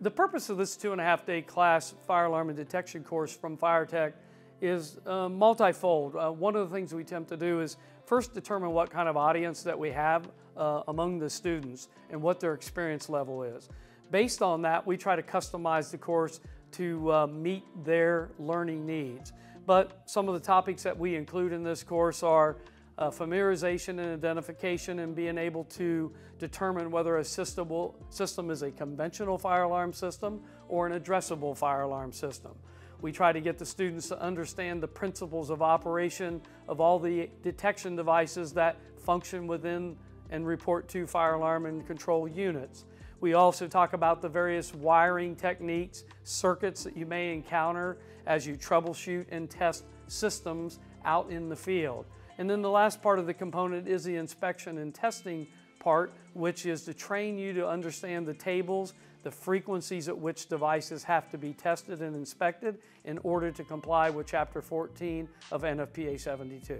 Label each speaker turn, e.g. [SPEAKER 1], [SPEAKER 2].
[SPEAKER 1] The purpose of this two and a half day class fire alarm and detection course from FireTech is uh, multifold. Uh, one of the things we attempt to do is first determine what kind of audience that we have uh, among the students and what their experience level is. Based on that, we try to customize the course to uh, meet their learning needs. But some of the topics that we include in this course are uh, familiarization and identification and being able to determine whether a system, system is a conventional fire alarm system or an addressable fire alarm system. We try to get the students to understand the principles of operation of all the detection devices that function within and report to fire alarm and control units. We also talk about the various wiring techniques, circuits that you may encounter as you troubleshoot and test systems out in the field. And then the last part of the component is the inspection and testing part, which is to train you to understand the tables, the frequencies at which devices have to be tested and inspected in order to comply with Chapter 14 of NFPA 72.